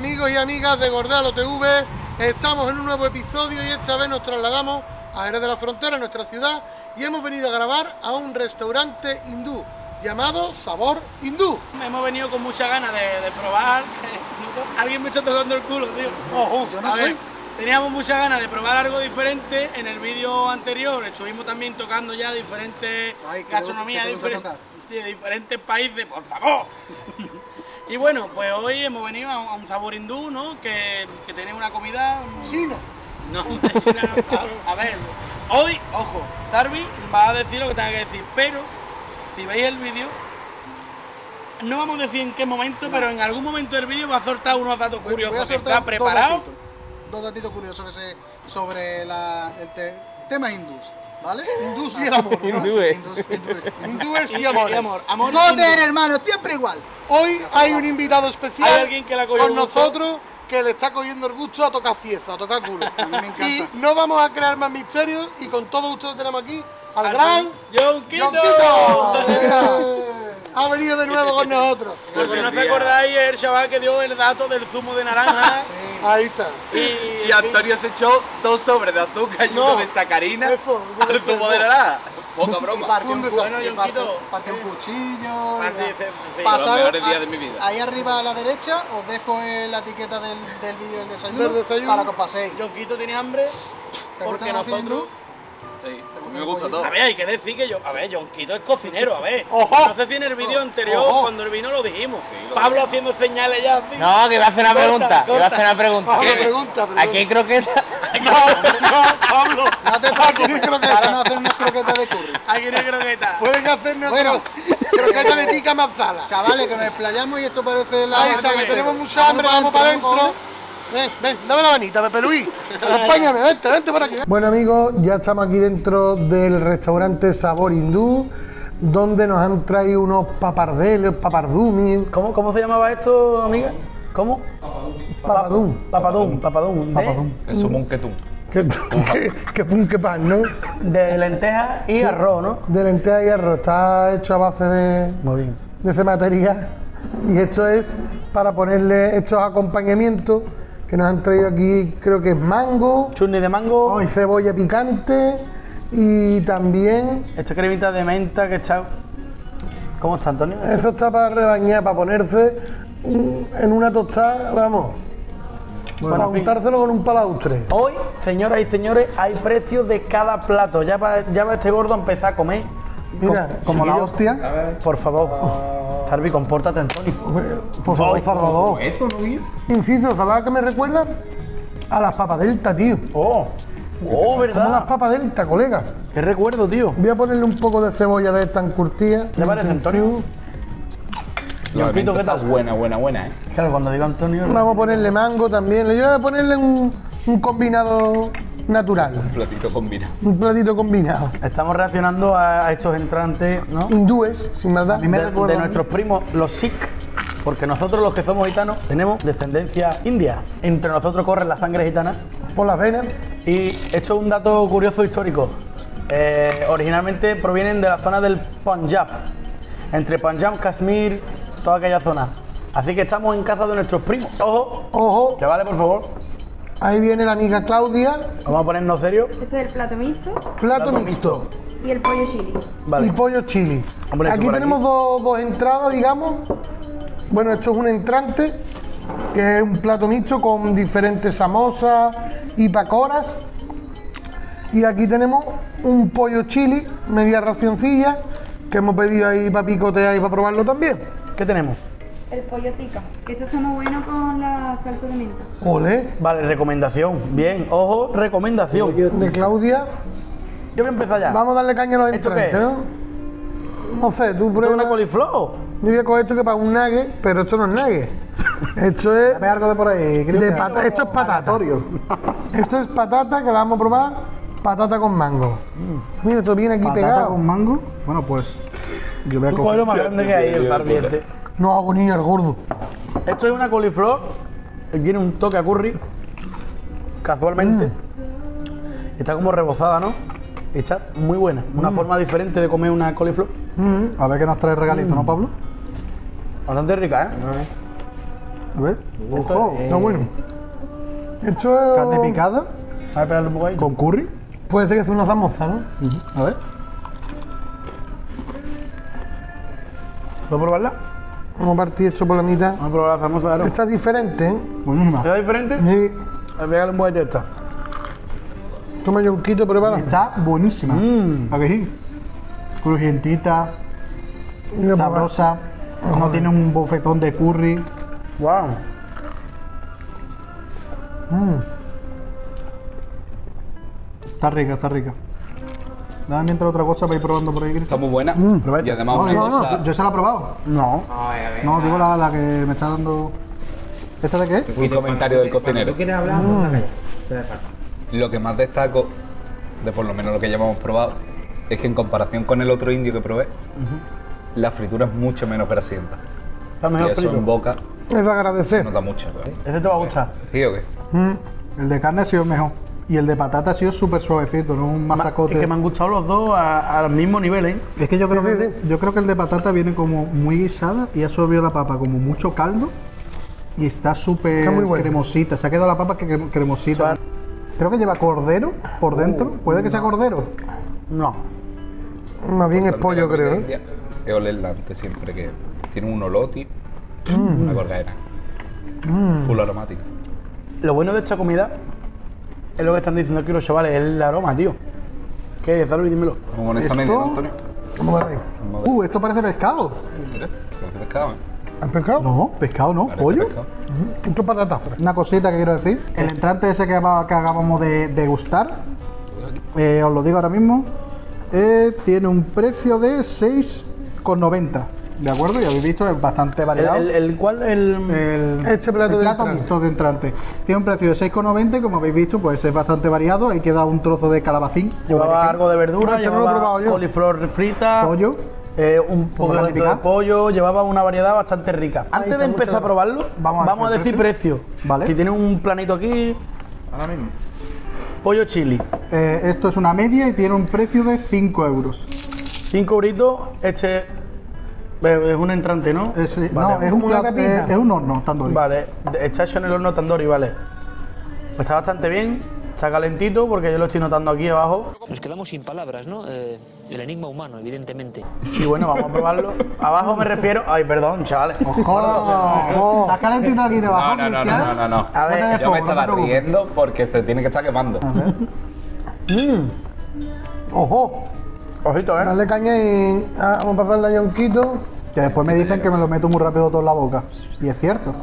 Amigos y amigas de Gordalo TV, estamos en un nuevo episodio y esta vez nos trasladamos a Jerez de la Frontera, nuestra ciudad, y hemos venido a grabar a un restaurante hindú llamado Sabor Hindú. Hemos venido con muchas ganas de, de probar. Alguien me está tocando el culo, tío. Ojo, yo no A sé. ver, teníamos muchas ganas de probar algo diferente. En el vídeo anterior estuvimos también tocando ya diferentes gastronomías te- que te difer- gusta tocar. de diferentes países, por favor. y bueno, pues hoy hemos venido a un, sabor hindú, ¿no? Que, que tiene una comida. China. No, China no. A ver, hoy, ojo, Zarbi va a decir lo que tenga que decir, pero si veis el vídeo, no vamos a decir en qué momento, pero en algún momento del vídeo va a soltar unos datos Voy- curiosos que está dos preparado. datitos, Dos datitos curiosos que sé sobre la- el te- tema hindús, ¿vale? Hindús y el amor. ¿no? Hindúes. Y amores. amor, amor Joder, hermano, siempre igual. Hoy hay un invitado especial Hay alguien que con nosotros que le está cogiendo el gusto a tocar cieza, a tocar culo. A mí me encanta. Y no vamos a crear más misterios y con todos ustedes tenemos aquí al, Al gran John Quito. Ha venido de nuevo con nosotros. Por si no os acordáis, el chaval que dio el dato del zumo de naranja. Ahí está. y, Y Antonio se echó dos sobres de azúcar y No, uno de sacarina eso, al zumo de naranja. Poca broma. parte un, Bueno, parte- parte cuchillo. Parte sí. Los mejores días de mi vida. Ahí arriba a la derecha os dejo la etiqueta del, del vídeo del desayuno, para que os paséis. John Quito tiene hambre ¿Te porque nosotros. Me gusta todo. A ver, hay que decir que yo. A ver, John Quito es cocinero, a ver. Ojo. No sé si en el vídeo anterior, Ojo. cuando él vino, lo dijimos. lo Pablo haciendo señales ya. así. No, que va a hacer una Corta, pregunta. Que va a hacer una pregunta. Ojo, pregunta, pregunta. Aquí hay croqueta. No, no, Pablo. No te Aquí no hay croqueta. para no hacer unas croquetas de curry. Aquí no hay croqueta. Pueden hacernos Bueno. cro- croqueta de tica manzana. Chavales, que nos explayamos y esto parece la. Ahí está, que tenemos mucha hambre, vamos para adentro. Ven, ven, dame la manita, Pepe Luis. Acompáñame, vente, vente por aquí. Bueno, amigos, ya estamos aquí dentro del restaurante Sabor Hindú, donde nos han traído unos papardeles, papardumis, ¿Cómo, ¿Cómo se llamaba esto, amiga? ¿Cómo? papadum. Papadum, papadum. de- Papadum. Es un monquetún. Que, que, que pun, que pan, ¿no? De lentejas y arroz, ¿no? De lenteja y arroz. Está hecho a base de, Muy bien. de ese material. Y esto es para ponerle estos acompañamientos que nos han traído aquí, creo que es mango, Chutney de mango. Hoy cebolla picante y también Esta cremita de menta que está. ¿Cómo está, Antonio? eso está para rebañar, para ponerse en una tostada, vamos, Bueno, para en fin. untárselo con un palaustre. Hoy, señoras y señores, hay precios de cada plato. Ya va, ya va este gordo a empezar a comer. Mira, como la hostia. Por favor. Zarbi, compórtate, Antonio. Por favor, Salvador. ¿Eso no vi? Inciso, ¿sabes a qué me recuerda? A las papas delta, tío. Oh, oh, Como las ¿verdad? papas delta, colega. Qué recuerdo, tío. Voy a ponerle un poco de cebolla de esta encurtida. ¿Le parece, Antonio? La Yo quito, ¿qué está buena, buena, buena, ¿eh? Claro, cuando digo Antonio. Vamos a ponerle mango también. Le voy a ponerle un, un combinado natural. Platito combinado. Un platito combinado. Estamos reaccionando a, estos entrantes, ¿no? Hindúes, sin maldad. de, de nuestros primos, los Sikh, porque nosotros los que somos gitanos tenemos descendencia india. Entre nosotros corre la sangre gitana. Por las venas. Y esto es un dato curioso histórico. Eh, originalmente provienen de la zona del Punjab, entre Punjab, Kashmir, toda aquella zona. Así que estamos en casa de nuestros primos. Ojo, Ojo, que vale, por favor. Ahí viene la amiga Claudia. Vamos a ponernos serios. Este es el plato mixto Plato mixto. y el pollo chili. Y pollo chili. Hombre, aquí tenemos aquí. Dos, dos entradas, digamos. Bueno, esto es un entrante, que es un plato mixto con diferentes samosas y pacoras. Y aquí tenemos un pollo chili, media racioncilla, que hemos pedido ahí para picotear y para probarlo también. ¿Qué tenemos? El pollo tica, que esto muy bueno con la salsa de menta. Ole, Vale, recomendación. Bien, ojo, recomendación. de Claudia. Yo voy a empezar ya. Vamos a darle caña a los ¿Esto qué? ¿no? No sé, tú ¿Esto es pruebas. una coliflor? Yo voy a coger esto que para un nugget, pero esto no es nugget. Esto es. Dame algo de por ahí, de pata- esto es patata. Esto es patata que la vamos a probar. Patata con mango. Mira, esto viene aquí Patata pegado. con mango. Bueno, pues. Yo voy a coges lo más grande que hay, el tarbiente. No hago niño el gordo. Esto es una coliflor que tiene un toque a curry, casualmente. Mm. Está como rebozada, ¿no? Y Está muy buena. Mm. Una forma diferente de comer una coliflor. A ver qué nos trae regalito, ¿no, Pablo? Bastante rica, ¿eh? A ver. Ojo. Está bueno. Esto es... Carne picada A ver, un poco ahí. con curry. Puede ser que sea una zamoza, ¿no? A ver. ¿Puedo probarla? Vamos a partir esto por la mitad. Vamos a probar la famosa, claro. Esta es diferente, ¿eh? Buenísima. ¿Es diferente? Sí. A ver, pegarle un de esta. Toma yo un quito, prepara. Está buenísima. Mm. ¿A que sí? Crujientita, sabrosa. No tiene un bofetón de curry. Wow. Está rica, está rica. Dame mientras otra cosa para ir probando por ahí, Está muy buena. Provecho. y además No, una no, no, cosa- yo se la he probado. No. No, digo la, la que me está dando. ¿Esta de qué es? un comentario del cocinero. ¿Quieres hablar? No, calla. Te dejas. Lo que más destaco, de por lo menos lo que ya hemos probado, es que en comparación con el otro indio que probé, la fritura es mucho menos grasienta. Está Y mejor eso en frito. boca Es de se agradecer. nota mucho. ¿verdad? Ese te va a gustar. ¿Sí o qué? El de carne ha sido mejor. Y el de patata ha sido súper suavecito, no un Ma- mazacote. Es que me han gustado los dos a- al mismo nivel, ¿eh? Es que yo creo, Sí, que, sí, yo creo que el de patata viene como muy guisada y ha absorbido la papa como mucho caldo y está súper bueno. cremosita. Se ha quedado la papa que cre- cremosita. Creo que lleva cordero por dentro. ¿Puede que sea cordero? No. Más bien es pollo, creo, ¿eh? Es olerla antes siempre que tiene un oloti, Mm. una corgaera. Full aromática. Lo bueno de esta comida es lo que están diciendo aquí los chavales, es el aroma, tío. ¿Qué es, Salud? Dímelo. Como honestamente, Esto- ¿no, Antonio? Vamos a ver. Vamos a ver. Uh, esto parece pescado. Mira, parece pescado, ¿eh? ¿Has pescado? No, pescado no, Parece pollo. pescado. Esto es patata. Una cosita que quiero decir. El entrante ese que, va- que acabamos de degustar, eh, os lo digo ahora mismo, eh, tiene un precio de 6,90. ¿De acuerdo? Ya habéis visto, es bastante ¿El, variado. el, el cuál? El... El, Este plato el de plato entrante. mixto de entrante. Tiene un precio de 6,90, como habéis visto, pues es bastante variado. Ahí queda un trozo de calabacín, Llevaba algo de verdura, No, no llevaba yo. coliflor frita, pollo. eh, un poco de pollo, llevaba una variedad bastante rica. Antes de empezar a probarlo, Vamos vamos, a a hacer decir precio. Vale. Si tiene un planito aquí, ahora mismo. Pollo chili, Eh, esto es una media y tiene un precio de 5 euros. 5 euritos, este es un entrante, ¿no? Es, eh, Vale. no, es un, plato- capita. eh, es un horno tandoori. Vale, está hecho en el horno tandoori, vale. Pues está bastante bien, está calentito porque yo lo estoy notando aquí abajo. Nos quedamos sin palabras, ¿no? Eh, el enigma humano, evidentemente. Y bueno, vamos a probarlo. Abajo me refiero. Ay, perdón, chavales. ¡Ojo! Está calentito aquí debajo, No, no, no, no, no, no. A ver, Yo fuego, me estaba riendo porque se tiene que estar quemando. ¡Ojo! Ojito, ¿eh? Dale caña y ah, vamos a pasarle a Yonquito. Que después me dicen que me lo meto muy rápido todo en la boca. Y es cierto.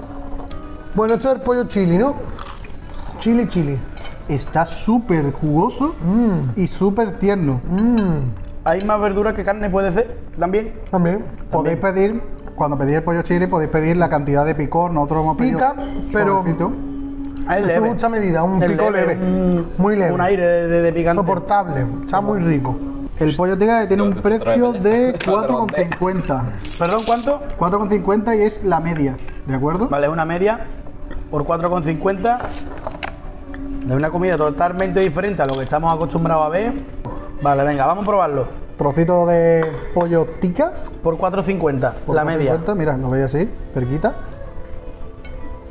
Bueno, esto es el pollo chili, ¿no? Chili, chili. Está súper jugoso y súper tierno. Hay más verdura que carne, puede ser, también. También. Podéis pedir, cuando pedís el pollo chile, podéis pedir la cantidad de picor. Nosotros hemos pedido Pica, pero-. Ah, Es leve. mucha medida, un pico leve. un- Muy leve. Un aire de, de- de picante. Soportable. Está muy rico. El pollo tigre tiene un precio de de- 4,50. Perdón, ¿cuánto? 4,50 y es la media, ¿de acuerdo? Vale, es una media por 4,50 de una comida totalmente diferente a lo que estamos acostumbrados a ver. Vale, venga, vamos a probarlo. Trocito de pollo tica. Por 4,50, por la media. 4,50, Mira, lo veis así, cerquita.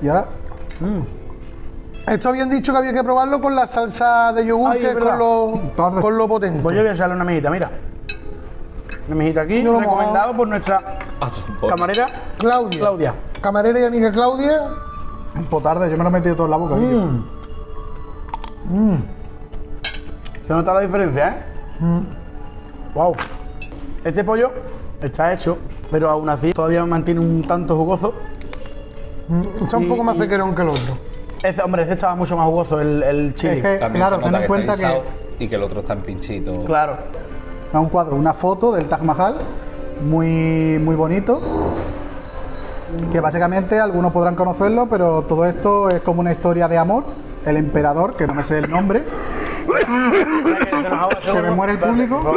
Y ahora, Esto habían dicho que había que probarlo con la salsa de yogur, Ay, que es con lo, con lo potente. Pues yo voy a echarle una mejita, mira. Una mejita aquí, No, recomendado por nuestra Ah, camarera Claudia. Claudia. Camarera y amiga Claudia. un poco tarde, yo me lo he metido todo en la boca. Guillo. Se nota la diferencia, ¿eh? Wow. Este pollo está hecho, pero aún así todavía mantiene un tanto jugoso. Está un poco más y- sequerón que el otro. Este, hombre, este estaba mucho más jugoso, el, el chili. Es que, También claro, se ten en cuenta está que Y que el otro está en pinchito. Claro. a un cuadro, una foto del Taj Mahal, muy, muy bonito. Que básicamente algunos podrán conocerlo, pero todo esto es como una historia de amor. El emperador, que no me sé el nombre, se me muere el público.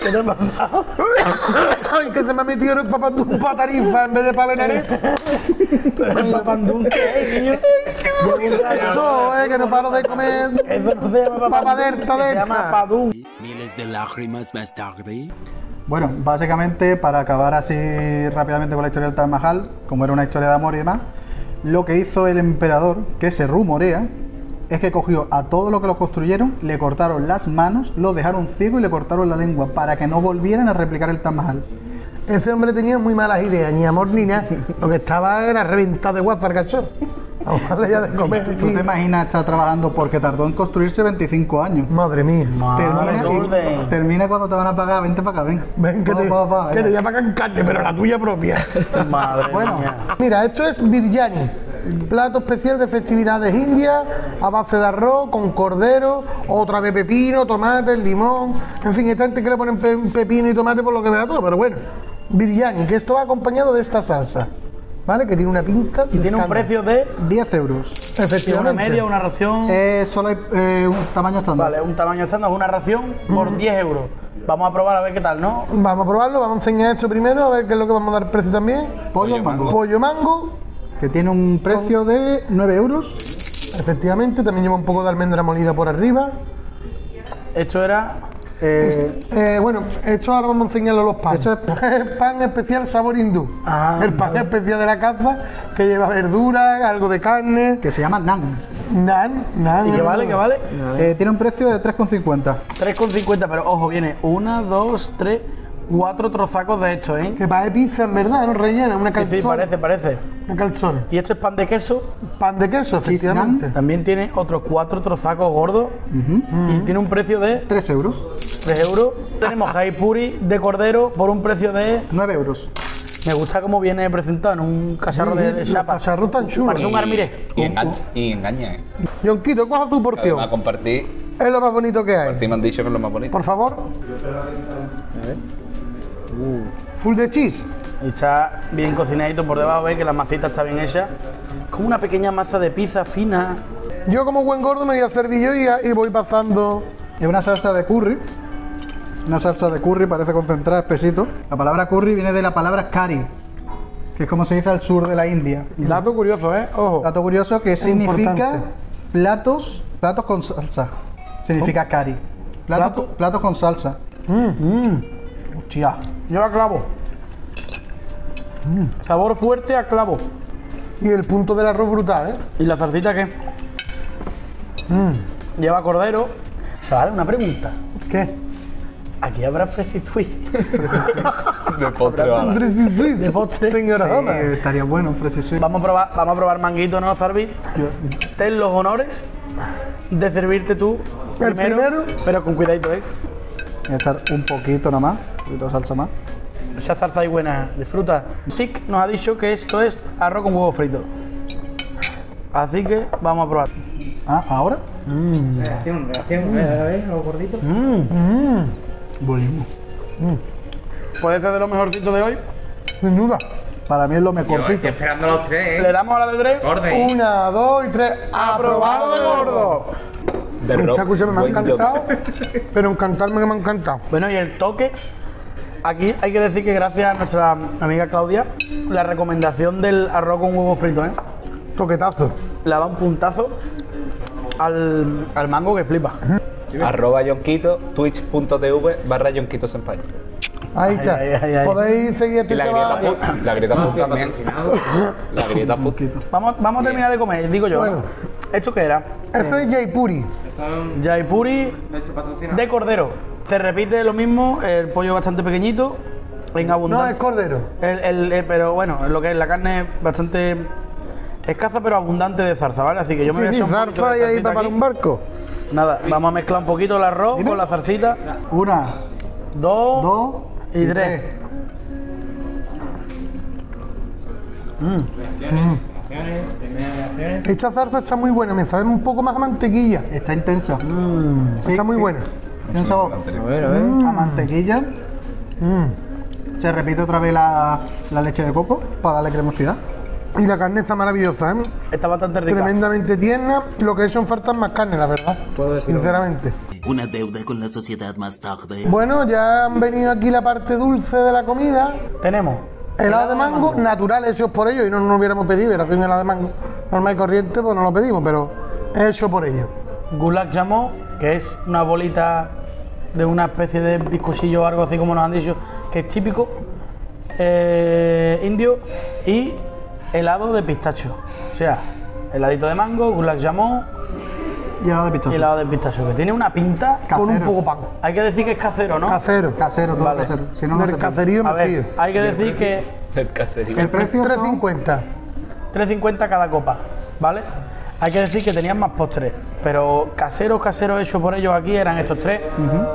¿Qué te ha pasado? Ay, que se me ha metido el papatú para tarifa en vez de para Benedés. Pero el papandún, ¿qué es, niño? Eso, eh, que no paro de comer. Eso no se llama papandún, Papaderta, se llama padún. Miles de lágrimas más tarde. Bueno, básicamente para acabar así rápidamente con la historia del Taj Mahal, como era una historia de amor y demás, lo que hizo el emperador, que se rumorea, es que cogió a todos los que lo construyeron, le cortaron las manos, lo dejaron ciego y le cortaron la lengua para que no volvieran a replicar el Taj Mahal. Ese hombre tenía muy malas ideas, ni amor ni nada. Lo que estaba era reventado de WhatsApp, cacho. Vamos a darle ya de comer. ¿Tú te imaginas estar trabajando porque tardó en construirse 25 años? Madre mía. Termina, Lourdes. y- termina cuando te van a pagar, vente para acá, ven. Ven, que te, que voy a pagar carne, pero la tuya propia. Madre Bueno. mía. Mira, esto es biryani, plato especial de festividades indias, a base de arroz, con cordero, otra vez pepino, tomate, limón, en fin, hay gente que le ponen pe- pepino y tomate por lo que vea todo, pero bueno, biryani, que esto va acompañado de esta salsa, ¿vale? Que tiene una pinta. Y tiene un precio de 10 euros. una efectivamente. media, una ración. Eh, solo hay eh, un tamaño estándar. Vale, un tamaño estándar, una ración por 10 euros. Vamos a probar a ver qué tal, ¿no? Vamos a probarlo, vamos a enseñar esto primero, a ver qué es lo que vamos a dar precio también. Pollo Pollo mango. Pollo mango, Que tiene un precio de 9 euros. efectivamente, también lleva un poco de almendra molida por arriba. Esto era. Eh, Eh, bueno, esto ahora vamos a enseñarlo los panes. Eso es- pan especial sabor hindú. Ah, el pan especial de la caza que lleva verduras, algo de carne, que se llama Nan. nan, nan. ¿Y qué vale? ¿Qué vale? Eh, tiene un precio de 3,50. 3,50, pero ojo, viene una, dos, tres, cuatro trozacos de esto, ¿eh? Que parece pizza en verdad, no rellena, una Sí, calzone. sí, parece, parece. Una calzone. Y esto es pan de queso. Pan de queso, efectivamente. También tiene otros cuatro trozacos gordos. Y tiene un precio de 3 euros. 3 euros. Tenemos jaipuri de cordero por un precio de. 9 euros. Me gusta cómo viene presentado en un cacharro de, chapa. cacharros tan chulos. Parece un armiré. Y engancha, y engaña, ¿eh? Yonquito, coja tu porción. Además, compartir, Es lo más bonito que hay. compartir me han dicho que es lo más bonito. Por favor. Full de cheese. Y está bien cocinadito por debajo, veis que la masita está bien hecha. Como una pequeña masa de pizza fina. Yo como buen gordo me voy a servir yo y, y voy pasando. Es una salsa de curry. Una salsa de curry, parece concentrada, espesito. La palabra curry viene de la palabra curry, que es como se dice al sur de la India. Dato curioso, ¿eh? Ojo. Dato curioso que significa importante. platos, platos con salsa. Significa curry. Platos, ¿Plato? platos con salsa. Hostia. Lleva clavo. Sabor fuerte a clavo. Y el punto del arroz brutal, ¿eh? ¿Y la salsita qué? Lleva cordero. Chaval, una pregunta. ¿Qué? ¿Aquí habrá fresitui? De postre, vale. De postre. Señora Roma. estaría bueno, Fresh Sweet. Vamos a probar, vamos a probar manguito, ¿no, Zarbi? Ten los honores de servirte tú El primero. pero con cuidadito, ¿eh? Voy a echar un poquito nada más, un poquito de salsa más. Esa salsa ahí buena, disfruta. Sik nos ha dicho que esto es arroz con huevo frito. Así que vamos a probar. Ah, ahora. Reacción, reacción. A ver, los gorditos. Buenísimo. Puede ser de lo mejorcito de hoy. Sin duda. Para mí es lo Yo mejorcito. estoy esperando los tres, Le ¿eh? damos a la de tres. Orden. Una, dos y tres. ¡Aprobado de gordo! De Escúchame, me ha encantado. Pero encantarme que me ha encantado. Bueno, y el toque. Aquí hay que decir que gracias a nuestra amiga Claudia, la recomendación del arroz con huevo frito, ¿eh? Toquetazo. Le da un puntazo al, al mango que flipa. Arroba yonquito, twitch.tv barra yonquito senpai. Ahí está. ay, ay, ay. Podéis seguir Y este la grieta food, la grieta food también. La grieta food. Vamos, vamos a terminar de comer, digo yo. Bueno. ¿Esto qué era? Eso es Jaipuri. Jaipuri de cordero. Se repite lo mismo, el pollo bastante pequeñito, en No, es cordero. El- el- eh, pero bueno, lo que es la carne es bastante escasa pero abundante de zarza, ¿vale? Así que yo me voy a Sí, sí, un zarza y ahí para un barco. Nada, vamos a mezclar un poquito el arroz con la zarcita. Una, Dos, dos y tres. Reacciones, primeras reacciones. Esta zarza está muy buena, me sabe un poco más a mantequilla. Está intensa. Está muy buena. Tiene un sabor A ver, a ver. a mantequilla. Se repite otra vez la, la leche de coco para darle cremosidad. Y la carne está maravillosa, ¿eh? Está bastante rica. Tremendamente tierna. Lo que son faltan más carne, la verdad. Sinceramente. Una deuda con la sociedad más tarde. Bueno, ya han venido aquí la parte dulce de la comida. Tenemos Helado de mango, natural, hechos por ellos. Y no nos lo hubiéramos pedido, era un helado de mango normal y corriente, pues no lo pedimos, pero hecho por ellos. gulak jamun, que es una bolita de una especie de bizcochillo o algo así como nos han dicho, que es típico eh, indio, y helado de pistacho. O sea, heladito de mango, gulag jamón Y helado de pistacho. y helado de pistacho, que tiene una pinta Con un Casero. poco pan. Hay que decir que es casero, ¿no? Casero. Casero, todo Vale. casero. Si no, no puede. cacerío A me fío. ver, hay que decir que El caserío. El precio son 3.50. 3.50 cada copa, ¿vale? Hay que decir que tenían más postres, pero caseros, caseros hechos por ellos aquí eran estos tres.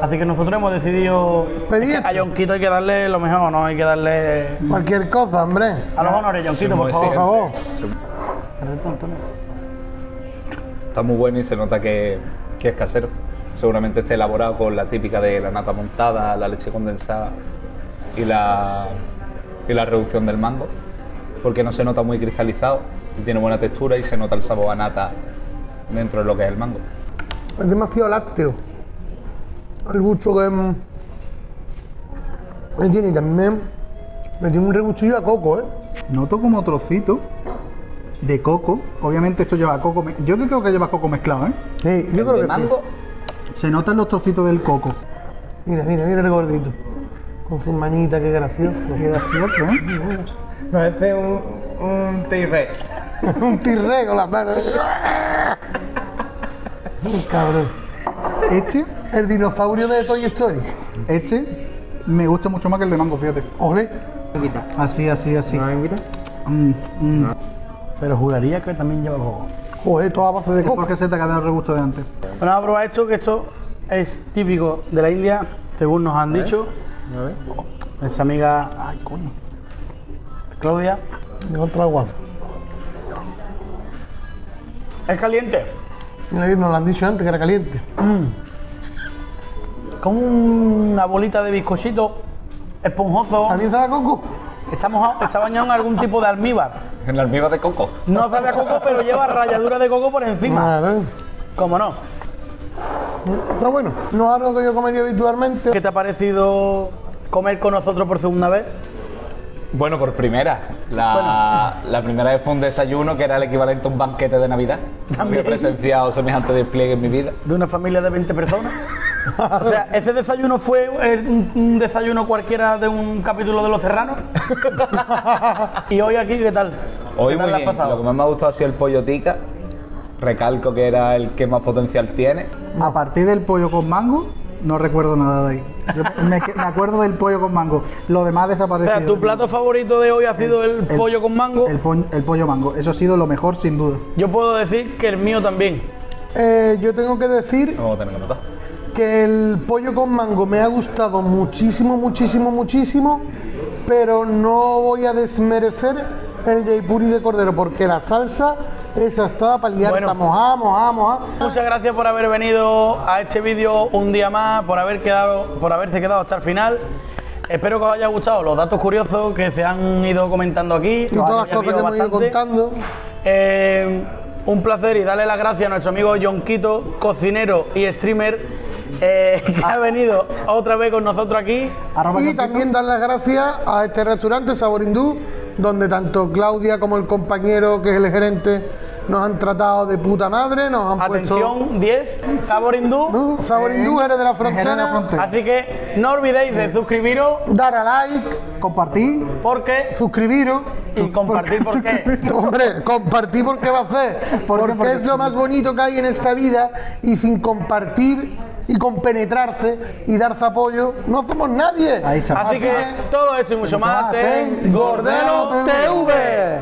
Así que nosotros hemos decidido. Pedí Es que a. Yonquito hay que darle lo mejor, ¿no? Hay que darle. Cualquier cosa, hombre. A los honores, Yonquito, por favor. Por favor. Está muy bueno y se nota que, que es casero. Seguramente esté elaborado con la típica de la nata montada, la leche condensada y la, y la reducción del mango. Porque no se nota muy cristalizado y tiene buena textura y se nota el sabor a nata dentro de lo que es el mango. Es demasiado lácteo. El gusto que me tiene y también me tiene un reguchillo a coco, ¿eh? Noto como trocito de coco. Obviamente esto lleva coco. Yo creo que lleva coco mezclado, ¿eh? Sí, yo El creo de que mango, Se notan los trocitos del coco. sí. Mira, mira, mira el gordito. Con su manita, qué gracioso. Qué gracioso, ¿eh? Parece un, un T-Rex. un tirre con las manos. Cabrón. Este, El dinosaurio de Toy Story. este me gusta mucho más que el de mango, fíjate. Ole. Así, así, así. ¿No me invita? Mm, mm. Pero juraría que también lleva coco. Joder, toda base de coco. porque se te ha quedado el regusto de antes. Bueno, vamos a probar esto, que esto es típico de la India, según nos han dicho. A ver. Nuestra amiga. Ay, coño. Claudia. De otro agua. Es caliente. Mira, Nos lo han dicho antes que era caliente. Como una bolita de bizcochito esponjoso. ¿También sabe a coco? Está, mojado, está bañado en algún tipo de almíbar. En la almíbar de coco. No sabe a coco, pero lleva ralladura de coco por encima. Claro. ¿Cómo no? Está bueno. No es algo que yo comería habitualmente. ¿Qué te ha parecido comer con nosotros por segunda vez? Bueno, por primera. La, la primera vez fue un desayuno que era el equivalente a un banquete de Navidad. No había presenciado semejante despliegue en mi vida. De una familia de 20 personas. O sea, ese desayuno fue eh, un, un desayuno cualquiera de un capítulo de Los Serranos. y hoy aquí, ¿qué tal? Hoy ¿Qué tal muy bien. pasado? Lo que más me ha gustado ha sido el pollo tica. Recalco que era el que más potencial tiene. A partir del pollo con mango, no recuerdo nada de ahí. Me, acuerdo del pollo con mango. Lo demás O desapareció. sea, tu plato favorito de hoy ha sido el, El- pollo con mango. El, po- el pollo mango. Eso ha sido lo mejor, sin duda. Yo puedo decir que el mío también. Eh, yo tengo que decir Vamos a tener que notar. Que el pollo con mango me ha gustado muchísimo, muchísimo, muchísimo, pero no voy a desmerecer el jaipuri de cordero porque la salsa esa estaba para liar, Bueno. está mojada, mojada, mojada. Muchas gracias por haber venido a este vídeo un día más, por haber quedado, por haberse quedado hasta el final. Espero que os haya gustado los datos curiosos que se han ido comentando aquí. Y todas las cosas que hemos ido contando. Eh, un placer y darle las gracias a nuestro amigo Yonquito, cocinero y streamer, eh, que ha venido otra vez con nosotros aquí. Y también dar las gracias a este restaurante Sabor Hindú, donde tanto Claudia como el compañero que es el gerente nos han tratado de puta madre, nos han puesto Atención, 10, sabor hindú. Sabor Hindú, Jerez de la Jerez de la Frontera. Frontera. Así que no olvidéis de suscribiros Dar a like, Compartir. porque suscribiros. y compartir porque Hombre, compartir porque va a hacer. ¿Por qué? Porque Porque es lo más bonito que hay en esta vida y sin compartir y compenetrarse y darse apoyo, no somos nadie. Así que todo esto y mucho más en Gordelo TV.